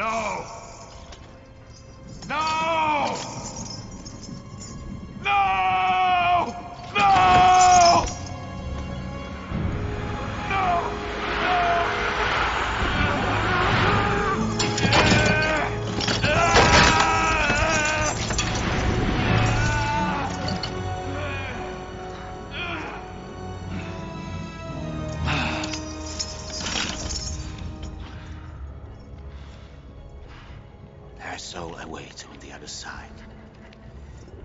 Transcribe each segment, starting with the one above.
No! No! Her soul awaits on the other side.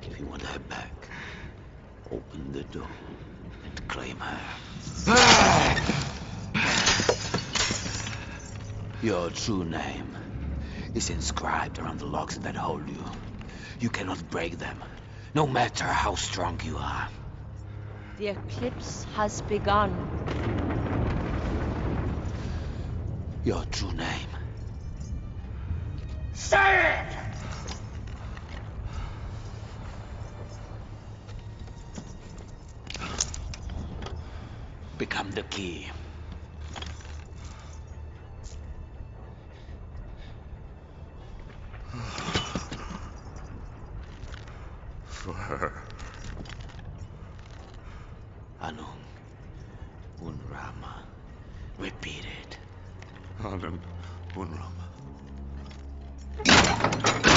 If you want her back, open the door and claim her. Your true name is inscribed around the locks that hold you. You cannot break them, no matter how strong you are. The eclipse has begun. Your true name. Say it! Become the key. For her. Anung. Un Rama. Repeat it. Anand Unrama. Open the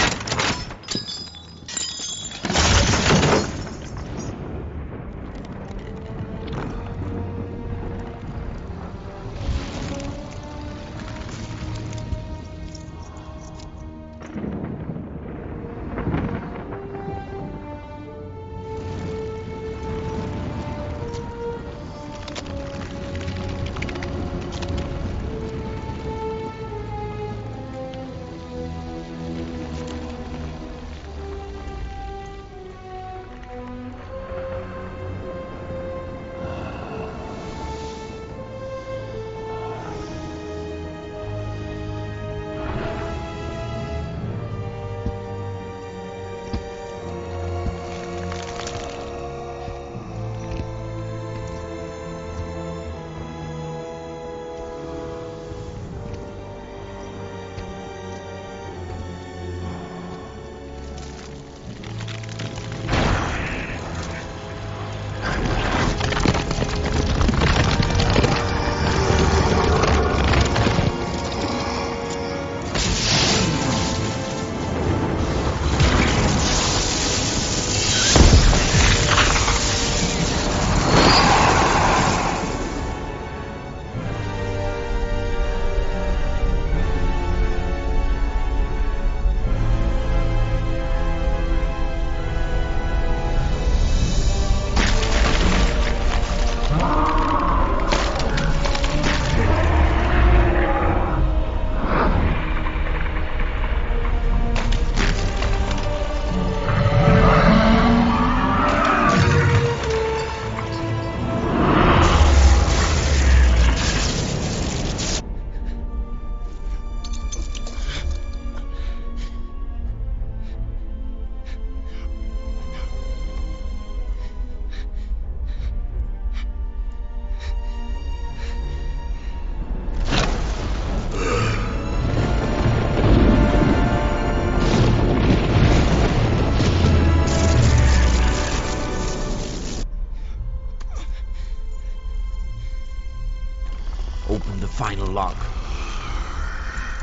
final lock.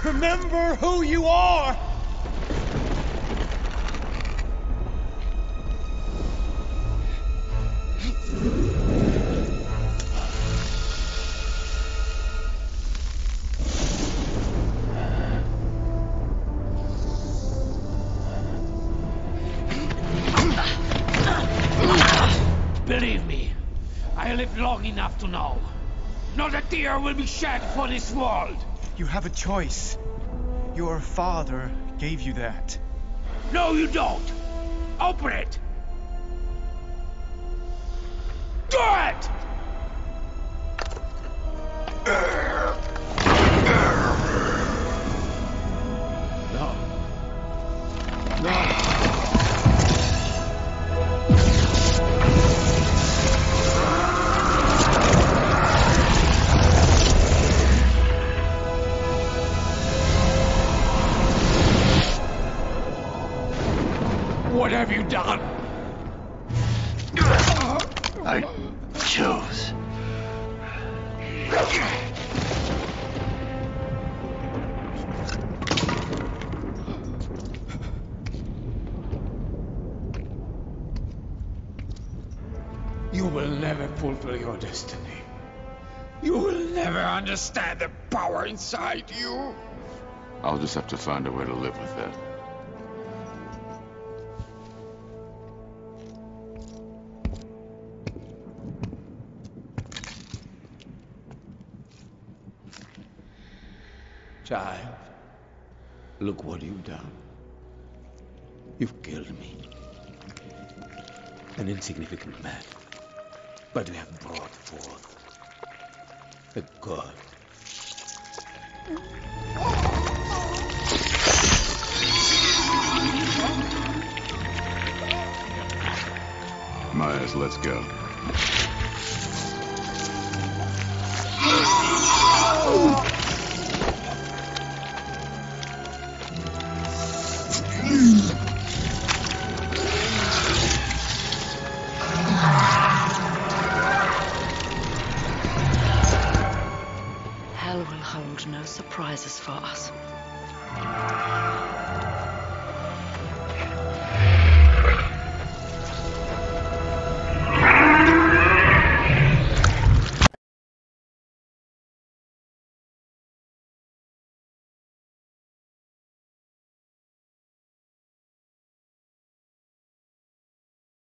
Remember who you are! Believe me, I lived long enough to know. Not a tear will be shed for this world. You have a choice. Your father gave you that. No, you don't. Open it. Do it! Done? I chose. You will never fulfill your destiny. You will never understand the power inside you. I'll just have to find a way to live with that. Child, look what you've done. You've killed me. An insignificant man. But you have brought forth a god. Myers, let's go. Hold no surprises for us.